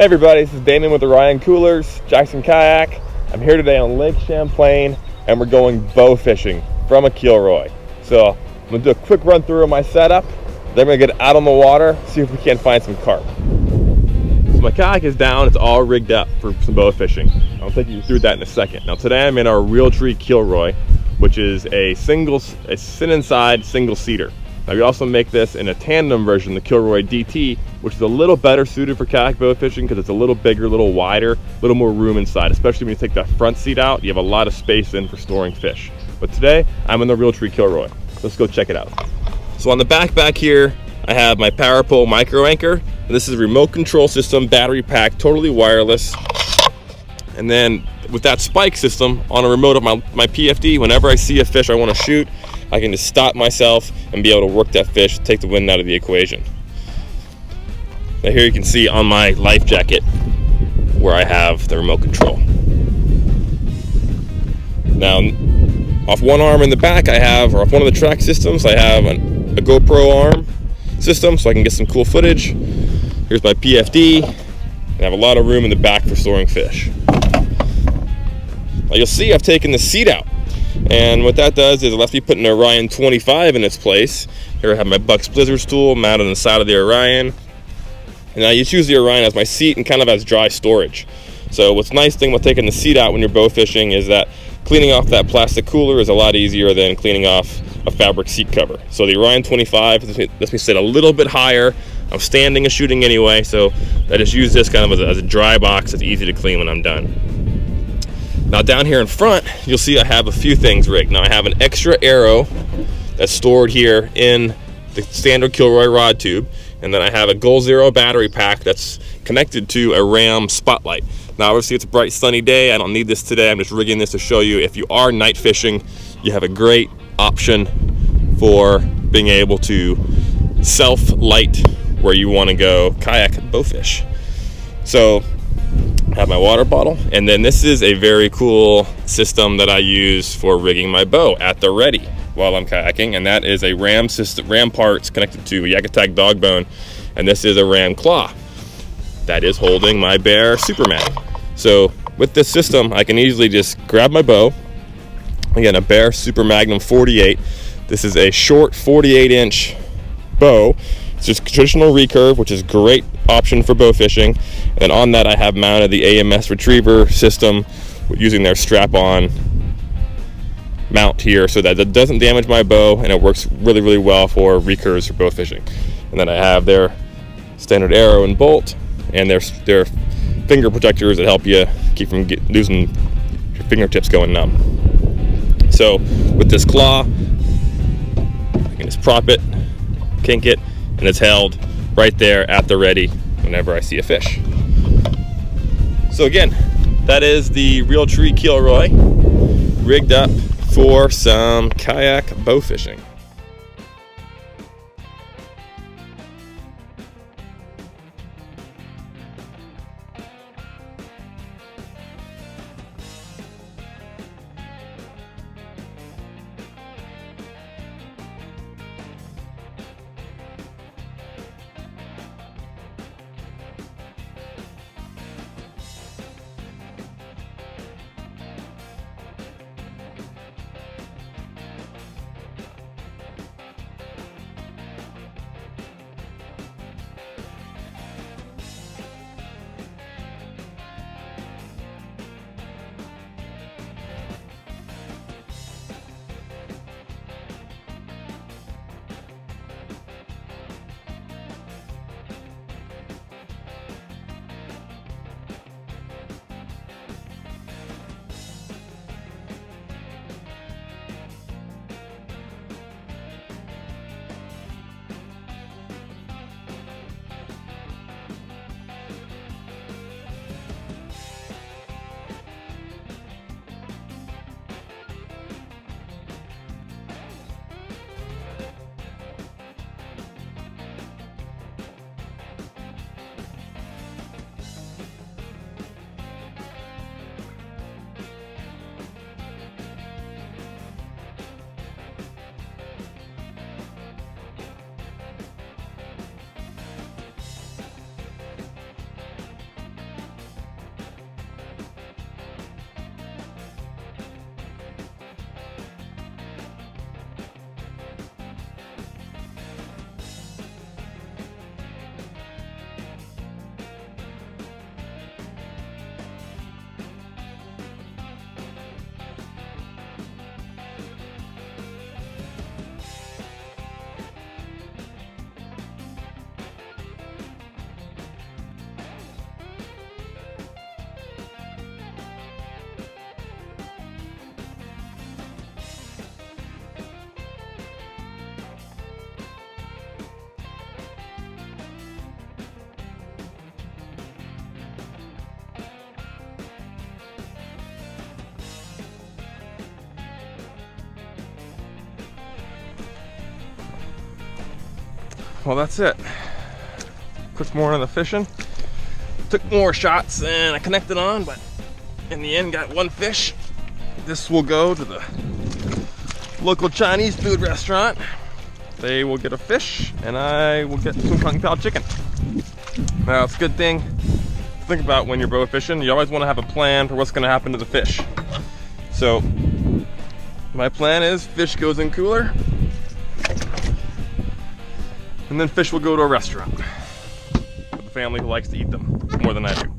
Hey everybody, this is Damon with Orion Coolers, Jackson Kayak. I'm here today on Lake Champlain and we're going bow fishing from a Kilroy. So I'm gonna do a quick run through of my setup. Then we're gonna get out on the water, see if we can't find some carp. So my kayak is down, it's all rigged up for some bow fishing. I'll take you through that in a second. Now today I'm in our Realtree Kilroy, which is a single, a sit inside single seater. Now we also make this in a tandem version, the Kilroy DT, which is a little better suited for kayak bow fishing because it's a little bigger, a little wider, a little more room inside, especially when you take that front seat out, you have a lot of space in for storing fish. But today, I'm in the Realtree Kilroy. Let's go check it out. So on the back back here, I have my PowerPole micro anchor. This is a remote control system, battery pack, totally wireless. And then with that spike system on a remote of my, my PFD, whenever I see a fish I want to shoot, I can just stop myself and be able to work that fish, take the wind out of the equation. Now here you can see on my life jacket where I have the remote control. Now, off one arm in the back I have, or off one of the track systems, I have an, a GoPro arm system so I can get some cool footage. Here's my PFD. I have a lot of room in the back for storing fish. Now you'll see I've taken the seat out. And what that does is it lets me put an Orion 25 in its place. Here I have my Bucks Blizzard stool mounted on the side of the Orion. And I just use the Orion as my seat and kind of as dry storage. So what's nice thing about taking the seat out when you're bow fishing is that cleaning off that plastic cooler is a lot easier than cleaning off a fabric seat cover. So the Orion 25 lets me, lets me sit a little bit higher. I'm standing and shooting anyway, so I just use this kind of as a, as a dry box. It's easy to clean when I'm done. Now down here in front, you'll see I have a few things rigged. Now I have an extra arrow that's stored here in the standard Kilroy rod tube. And then I have a Goal Zero battery pack that's connected to a Ram spotlight. Now obviously it's a bright sunny day. I don't need this today. I'm just rigging this to show you if you are night fishing, you have a great option for being able to self-light where you want to go kayak bowfish. So have my water bottle. And then this is a very cool system that I use for rigging my bow at the ready while I'm kayaking. And that is a ram system ram parts connected to a YakAttack dog bone. And this is a ram claw that is holding my Bear Superman. So with this system I can easily just grab my bow. Again a Bear Super Magnum 48 this is a short 48 inch bow it's just traditional recurve, which is great option for bow fishing. And on that, I have mounted the AMS retriever system using their strap-on mount here so that it doesn't damage my bow and it works really, really well for recurves for bow fishing. And then I have their standard arrow and bolt and their, their finger protectors that help you keep from get, losing your fingertips going numb. So with this claw, I can just prop it, kink it, and it's held right there at the ready whenever I see a fish. So again, that is the Realtree Kilroy rigged up for some kayak bow fishing. Well, that's it. Quick more on the fishing. Took more shots than I connected on, but in the end, got one fish. This will go to the local Chinese food restaurant. They will get a fish, and I will get some kung pao chicken. Now, it's a good thing to think about when you're bow fishing. You always want to have a plan for what's going to happen to the fish. So, my plan is fish goes in cooler, and then fish will go to a restaurant with a family who likes to eat them more than I do.